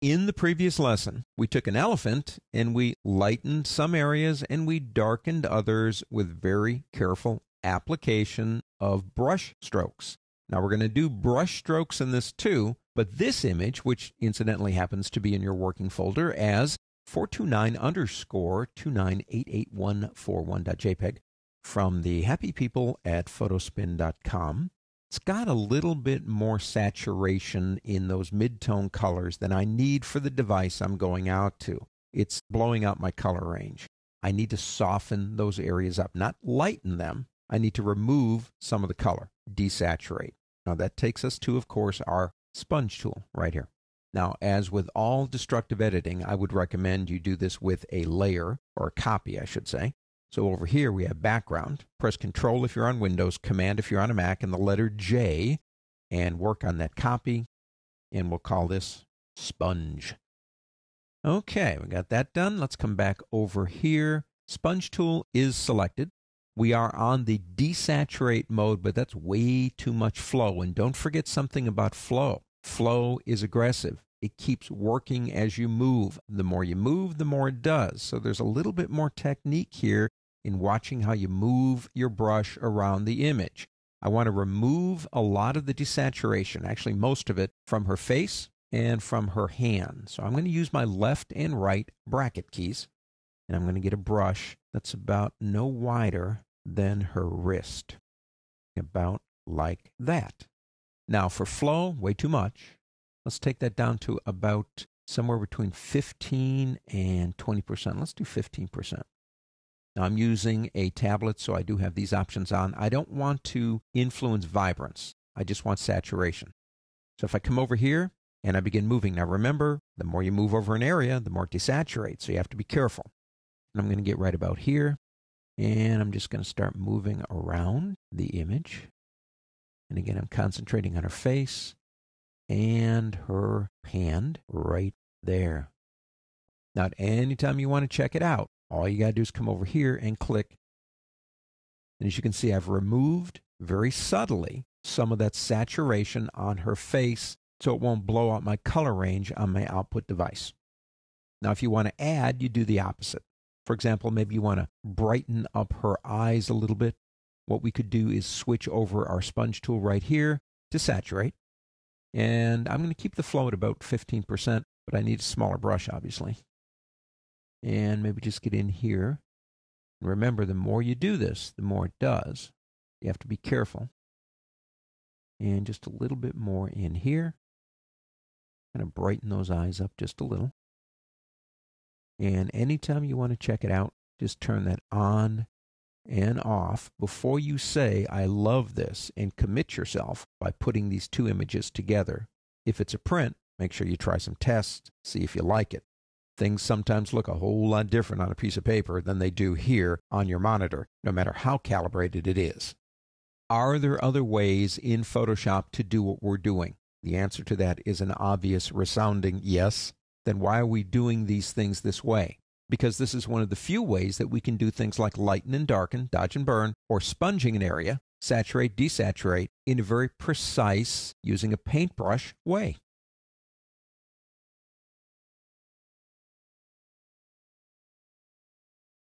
In the previous lesson, we took an elephant and we lightened some areas and we darkened others with very careful application of brush strokes. Now we're going to do brush strokes in this too, but this image, which incidentally happens to be in your working folder as 429 underscore 2988141.jpg from the happy people at photospin.com. It's got a little bit more saturation in those mid-tone colors than I need for the device I'm going out to. It's blowing out my color range. I need to soften those areas up, not lighten them. I need to remove some of the color, desaturate. Now that takes us to, of course, our sponge tool right here. Now, as with all destructive editing, I would recommend you do this with a layer, or a copy, I should say. So over here we have background. Press Control if you're on Windows, Command if you're on a Mac, and the letter J, and work on that copy. And we'll call this sponge. Okay, we got that done. Let's come back over here. Sponge tool is selected. We are on the desaturate mode, but that's way too much flow. And don't forget something about flow. Flow is aggressive. It keeps working as you move. The more you move, the more it does. So there's a little bit more technique here in watching how you move your brush around the image. I want to remove a lot of the desaturation, actually most of it, from her face and from her hand. So I'm going to use my left and right bracket keys, and I'm going to get a brush that's about no wider than her wrist. About like that. Now for flow, way too much. Let's take that down to about somewhere between 15 and 20%. Let's do 15%. Now I'm using a tablet, so I do have these options on. I don't want to influence vibrance. I just want saturation. So if I come over here and I begin moving, now remember, the more you move over an area, the more it desaturates, so you have to be careful. And I'm going to get right about here, and I'm just going to start moving around the image. And again, I'm concentrating on her face and her hand right there. Now, anytime you want to check it out, all you got to do is come over here and click. And as you can see, I've removed very subtly some of that saturation on her face so it won't blow out my color range on my output device. Now, if you want to add, you do the opposite. For example, maybe you want to brighten up her eyes a little bit. What we could do is switch over our sponge tool right here to saturate. And I'm going to keep the flow at about 15%, but I need a smaller brush, obviously and maybe just get in here. Remember, the more you do this, the more it does. You have to be careful. And just a little bit more in here. Kind of brighten those eyes up just a little. And anytime you want to check it out, just turn that on and off before you say, I love this, and commit yourself by putting these two images together. If it's a print, make sure you try some tests, see if you like it. Things sometimes look a whole lot different on a piece of paper than they do here on your monitor, no matter how calibrated it is. Are there other ways in Photoshop to do what we're doing? The answer to that is an obvious, resounding yes. Then why are we doing these things this way? Because this is one of the few ways that we can do things like lighten and darken, dodge and burn, or sponging an area, saturate, desaturate in a very precise, using a paintbrush way.